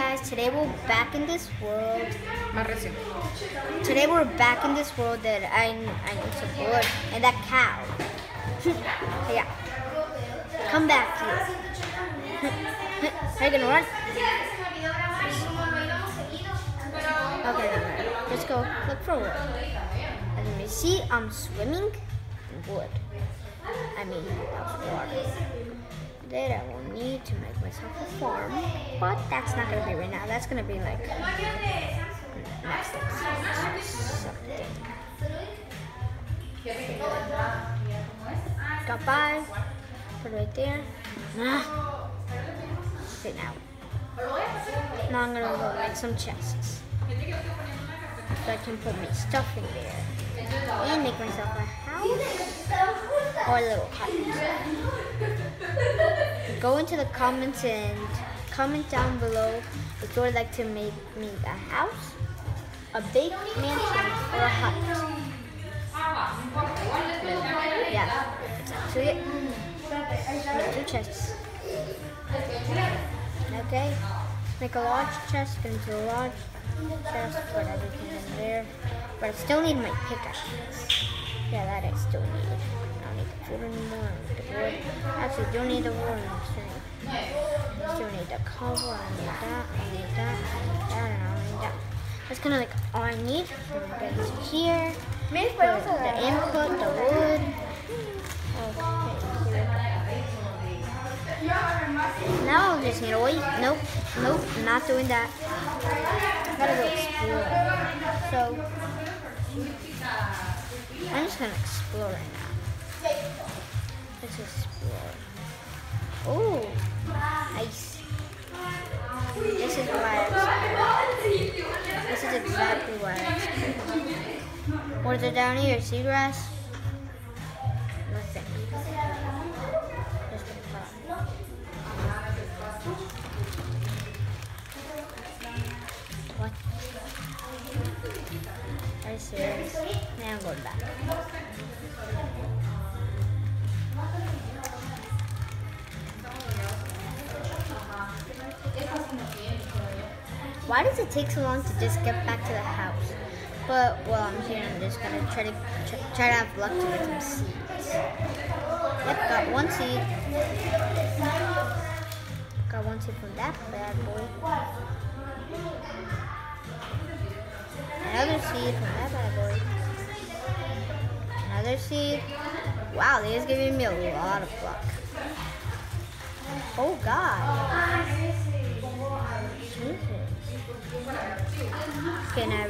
guys, today we're back in this world. Today we're back in this world that I, I need some wood and that cow. yeah. Come back here. Are you gonna run? Okay. Let's go look for wood. As you see, I'm swimming in wood. I mean, that's water. Then I will need to make myself a farm, but that's not gonna be right now. That's gonna be like next episode. Something. Got by. Put it right there. Ah. Sit now. Now I'm gonna go make some chests. So I can put my stuff in there. And make myself a house. Or a little hut. Go into the comments and comment down below if you would like to make me a house, a big mansion, or a hut. Yeah. Make two chests. Okay, make a large chest, into a large chest, put everything in there. But I still need my pickaxe. Yeah, that I still need. I don't need the food anymore. I need the wood. Actually, don't need the wood. I still need, still need the cover. I need that. I need that. I need that. And I need that. That's kind of like all I need. Then I get into here. The input, the wood. Just need. Nope, nope, not doing that. Gotta go explore. So, I'm just gonna explore right now. Let's explore. Oh, nice. This is why I This is exactly why I What is it down here? Seagrass? Nothing. Why does it take so long to just get back to the house? But while I'm here, I'm just gonna try to try, try to have luck to get some seeds. Yep, got one seed. Got one seed from that bad boy. Another seed from that bad boy. Another seed. Wow, they is giving me a lot of luck. Oh God. Jesus. Okay, now